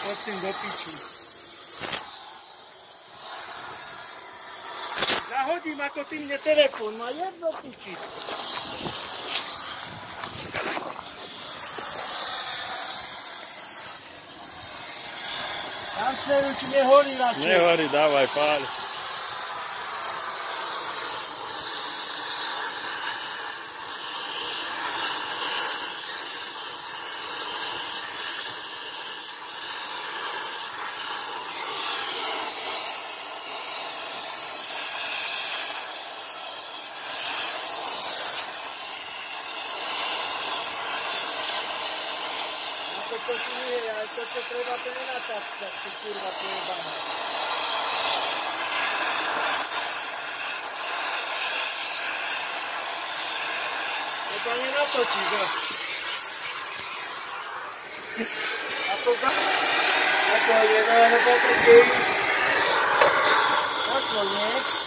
Poď do piču. Zahodím ako ty mne telefon, má jedno piči. Tam sleduj, či nehorí radšej. Nehorí, dávaj, páľ. To je, ale to, čo treba, to nenatáčať, ty kurva. To nenatočíš, jo. Ako za... Ako je, no, no, potrkej. Pošlo, nie?